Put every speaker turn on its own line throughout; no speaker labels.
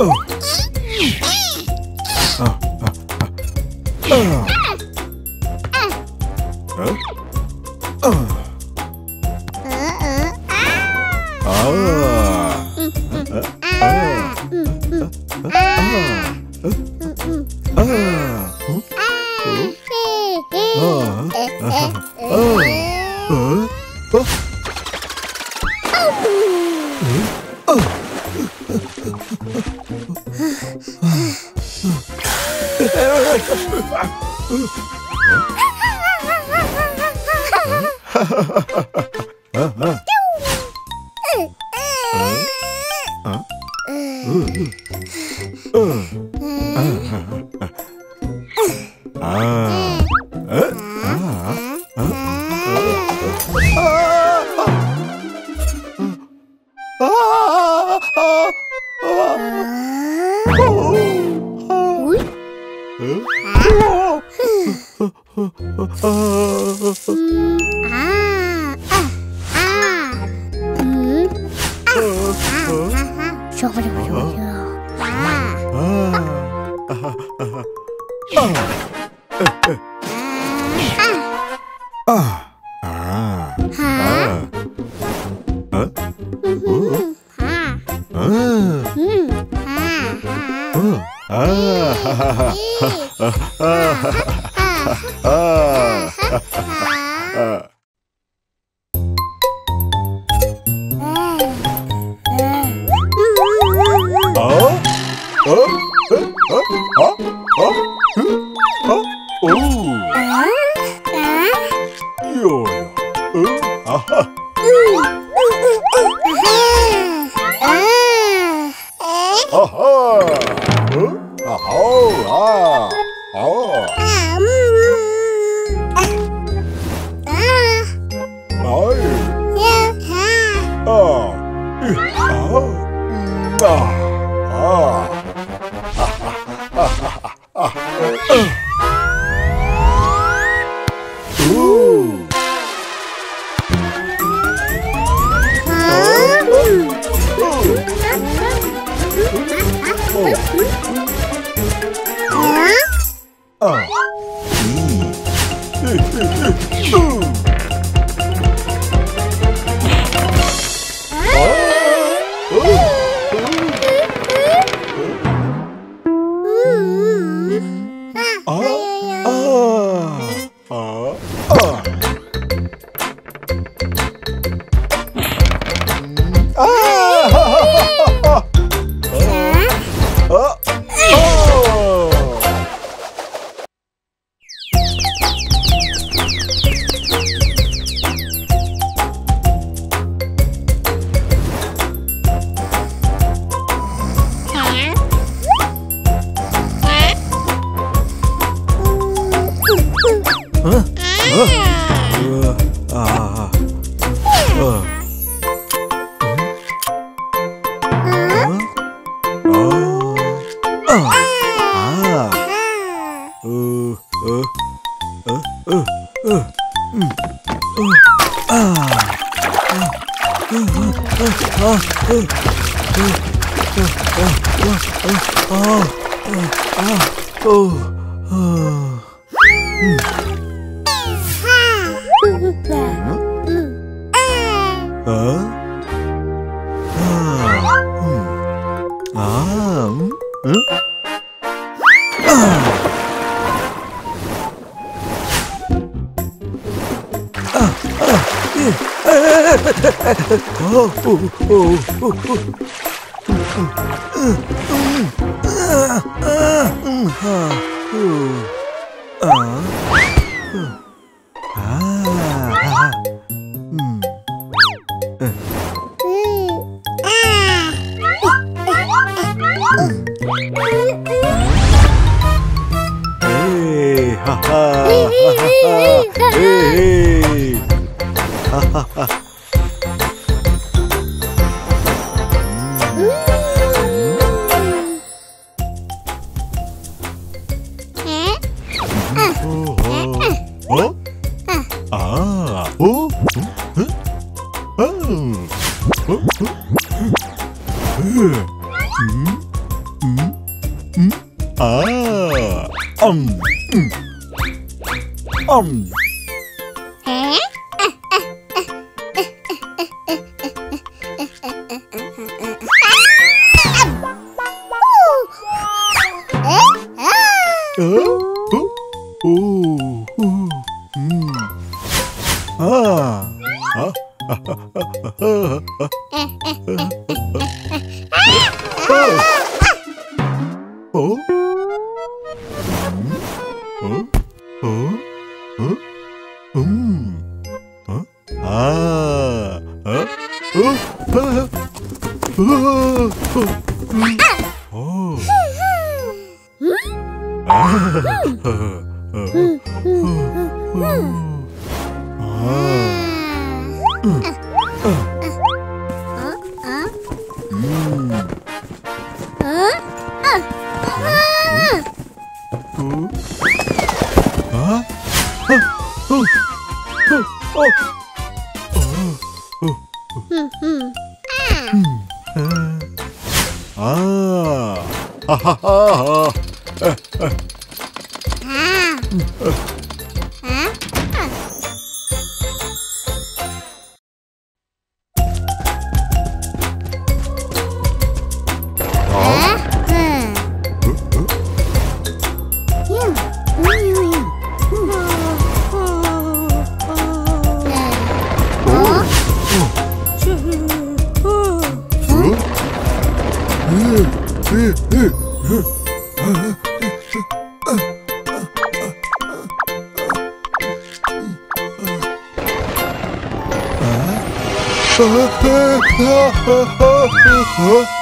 Oh. Uh. Uh. Uh. Uh. huh? Uh-huh. 어? 어? Um, huh? ah, ah.
Hmm.
Ah. Ah. Oh. Ah. oh. Huh?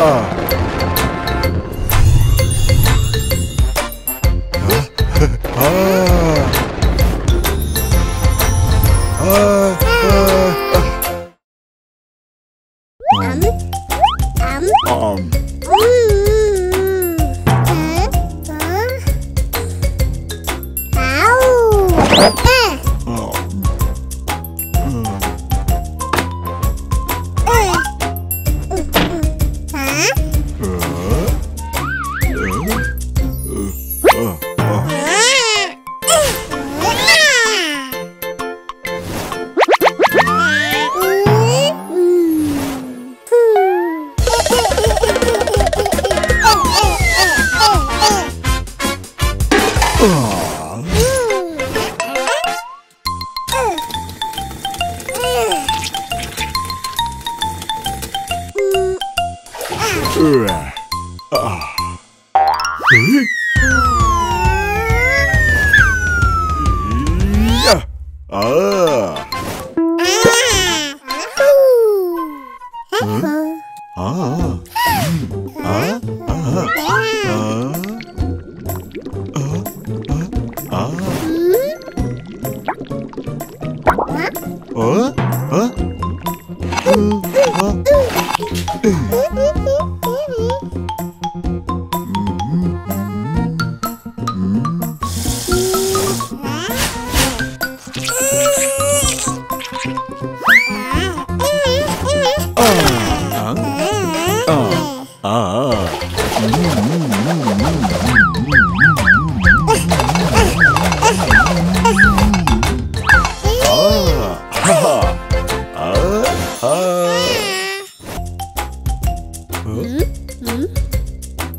Oh.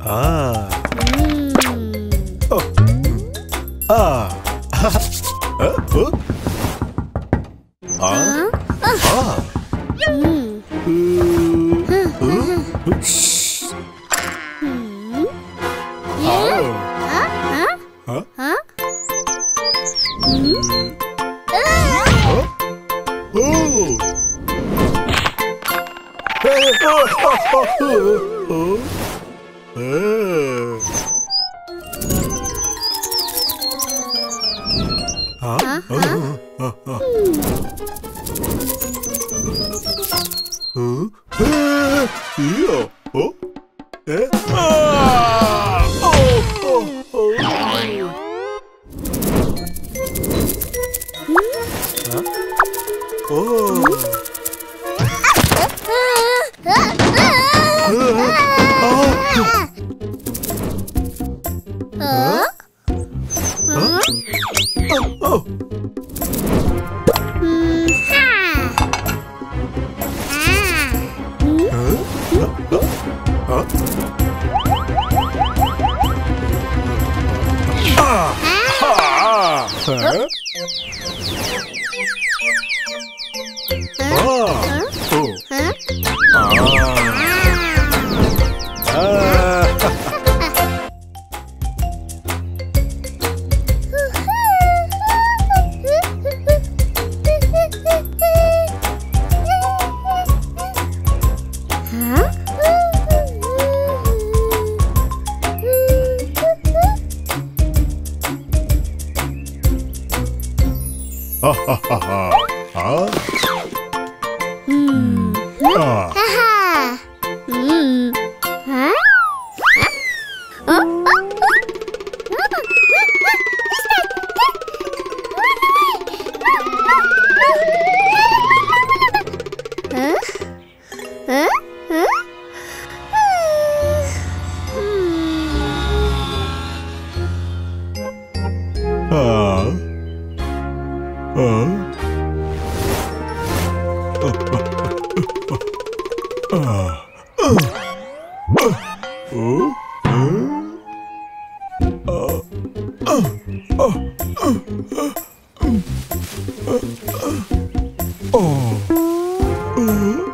Ah. Ah.
아하! 어? 어? 어? 어? 어? 어?
Oh!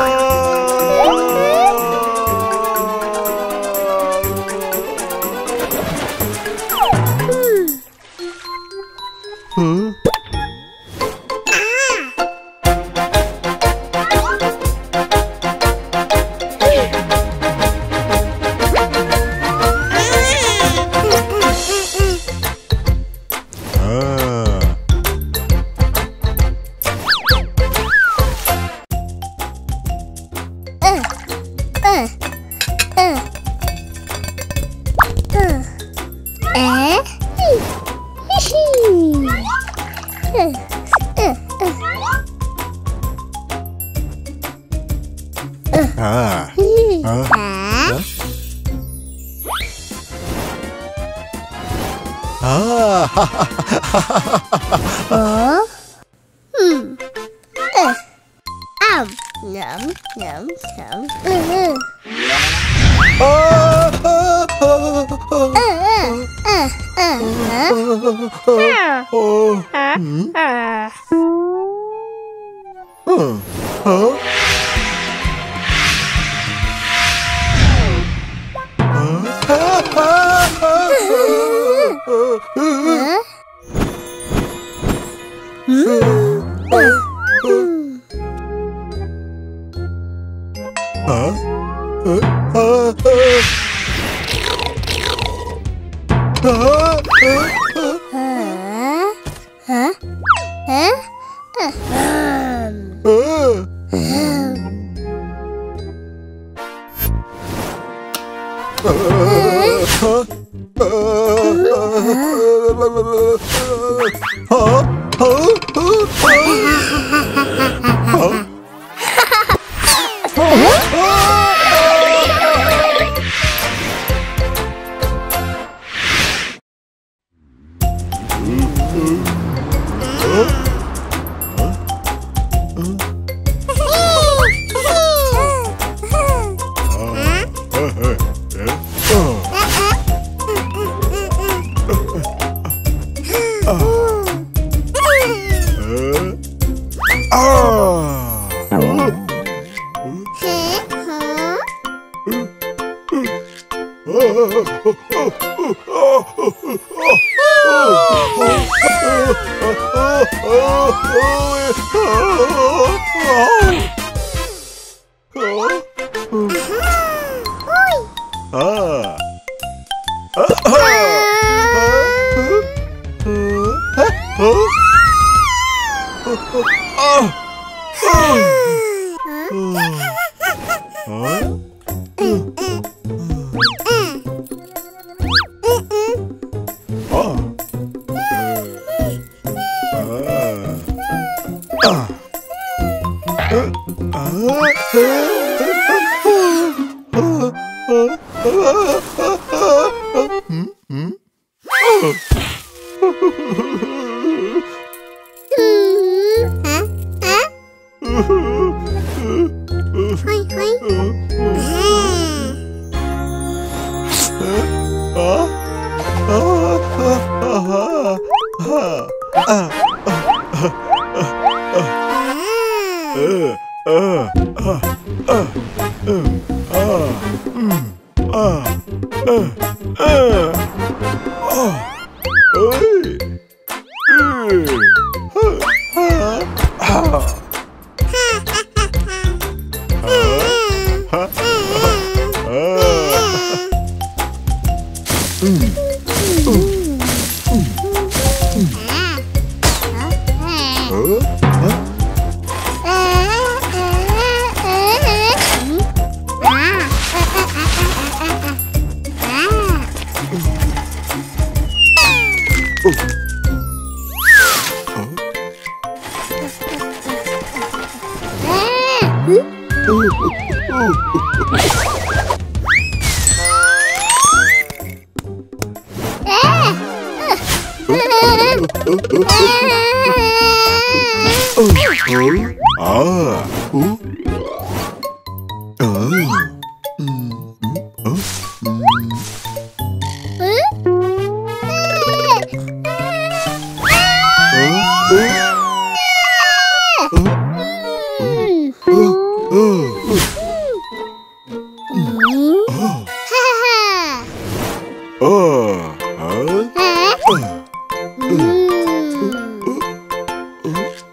Oh, Huh? 어? 어? 어? 어? 아. 아. 아. Ah. 아, 어?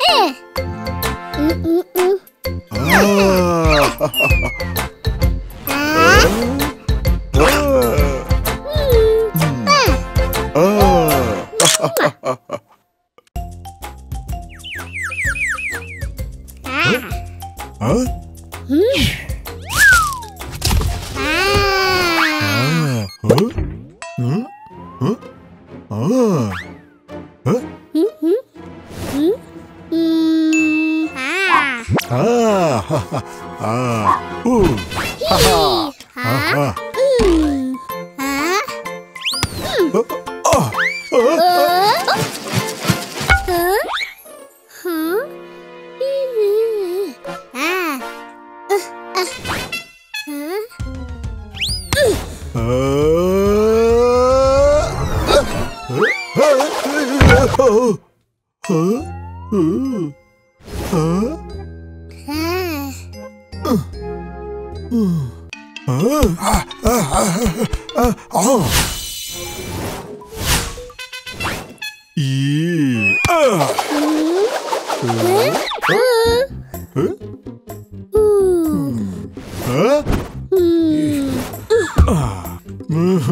Hả? Hả? Hả? Hả? Ah!